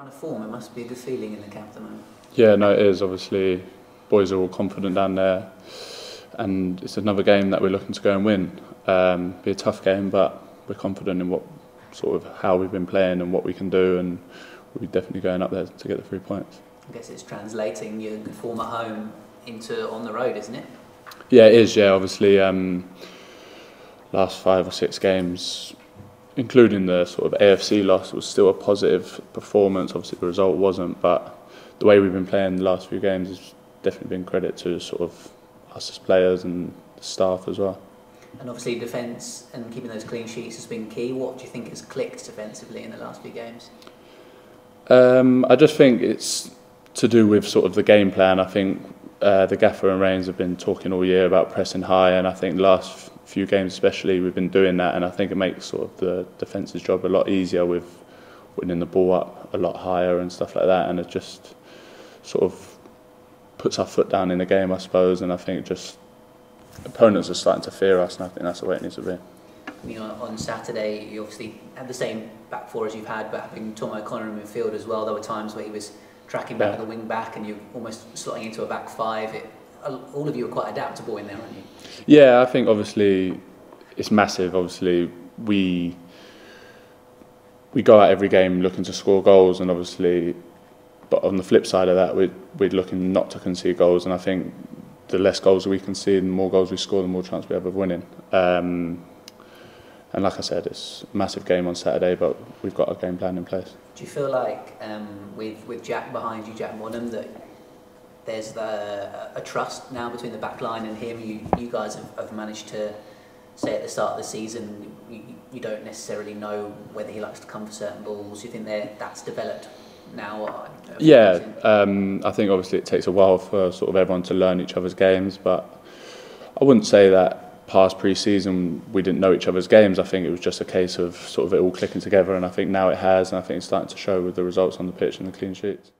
run of form, it must be a good feeling in the camp at the moment. Yeah, no, it is. Obviously, boys are all confident down there, and it's another game that we're looking to go and win. Um, be a tough game, but we're confident in what sort of how we've been playing and what we can do, and we'll be definitely going up there to get the three points. I guess it's translating your good form at home into on the road, isn't it? Yeah, it is. Yeah, obviously, um, last five or six games including the sort of AFC loss, was still a positive performance. Obviously, the result wasn't, but the way we've been playing the last few games has definitely been credit to sort of us as players and the staff as well. And obviously, defence and keeping those clean sheets has been key. What do you think has clicked defensively in the last few games? Um, I just think it's to do with sort of the game plan. I think uh, the gaffer and Rains have been talking all year about pressing high, and I think the last few games especially we've been doing that, and I think it makes sort of the defence's job a lot easier with winning the ball up a lot higher and stuff like that, and it just sort of puts our foot down in the game, I suppose, and I think just opponents are starting to fear us, and I think that's the way it needs to be. You know, on Saturday, you obviously had the same back four as you've had, but having Tom O'Connor in midfield as well, there were times where he was tracking back yeah. the wing back and you're almost slotting into a back five. It, all of you are quite adaptable in there, aren't you? Yeah, I think obviously it's massive. Obviously, we we go out every game looking to score goals, and obviously, but on the flip side of that, we're, we're looking not to concede goals. And I think the less goals we concede, the more goals we score, the more chance we have of winning. Um, and like I said, it's a massive game on Saturday, but we've got a game plan in place. Do you feel like um, with with Jack behind you, Jack Bonham, that there's the, a trust now between the back line and him? You you guys have, have managed to say at the start of the season you, you don't necessarily know whether he likes to come for certain balls. You think that's developed now? Yeah, um, I think obviously it takes a while for sort of everyone to learn each other's games, but I wouldn't say that past pre-season we didn't know each other's games. I think it was just a case of sort of it all clicking together, and I think now it has, and I think it's starting to show with the results on the pitch and the clean sheets.